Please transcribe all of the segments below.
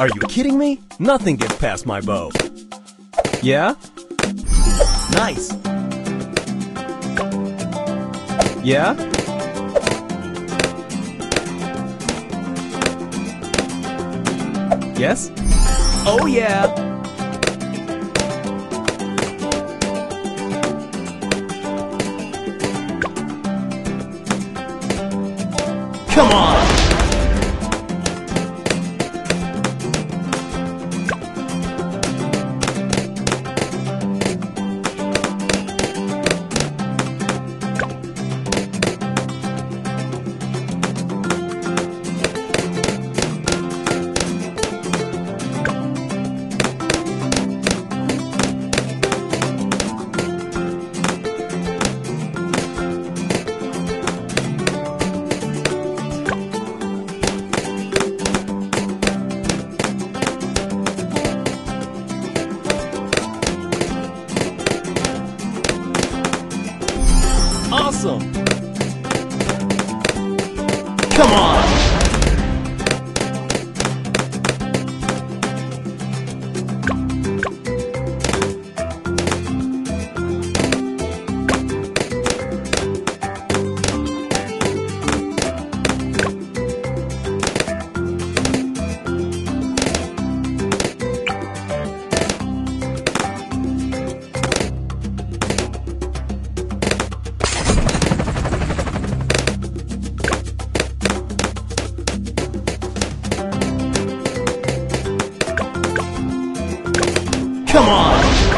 Are you kidding me? Nothing gets past my bow. Yeah? Nice. Yeah? Yes? Oh yeah! Come on! Come on! Come on!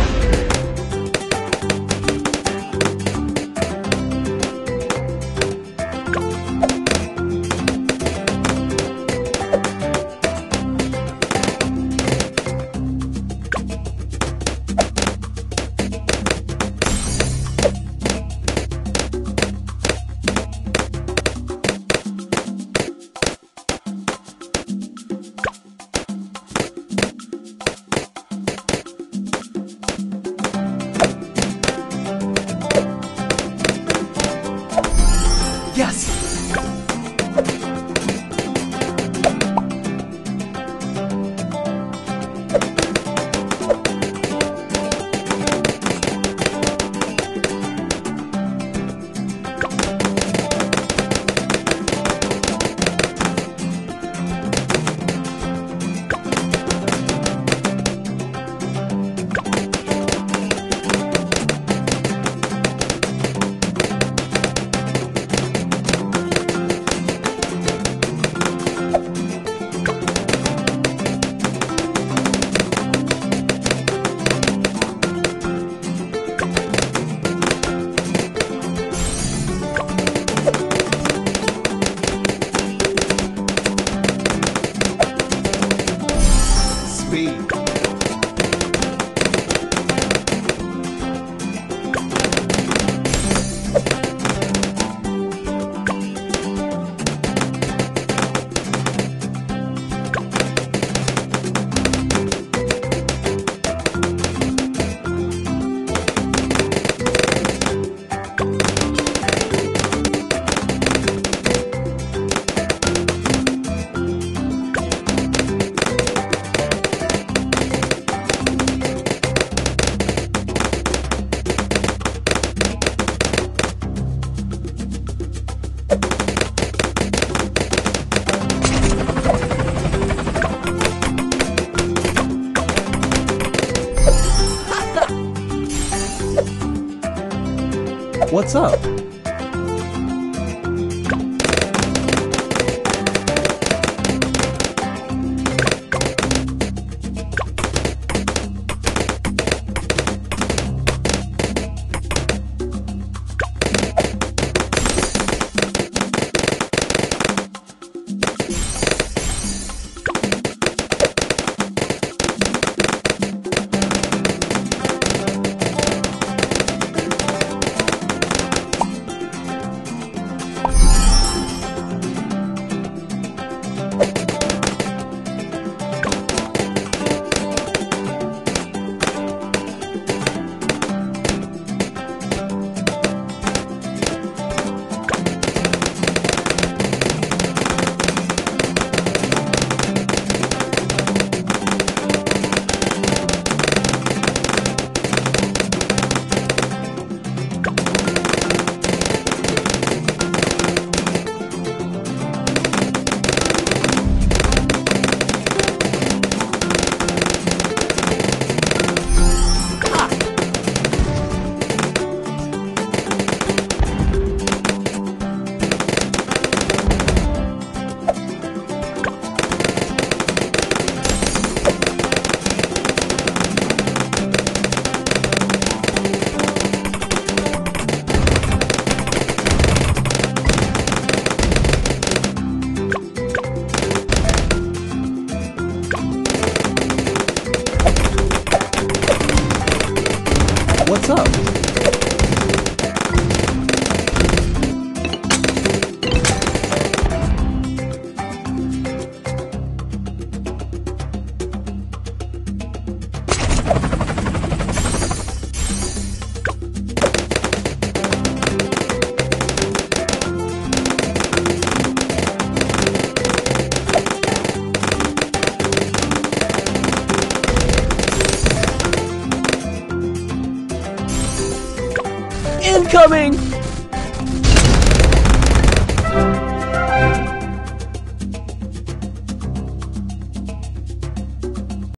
What's up? Incoming!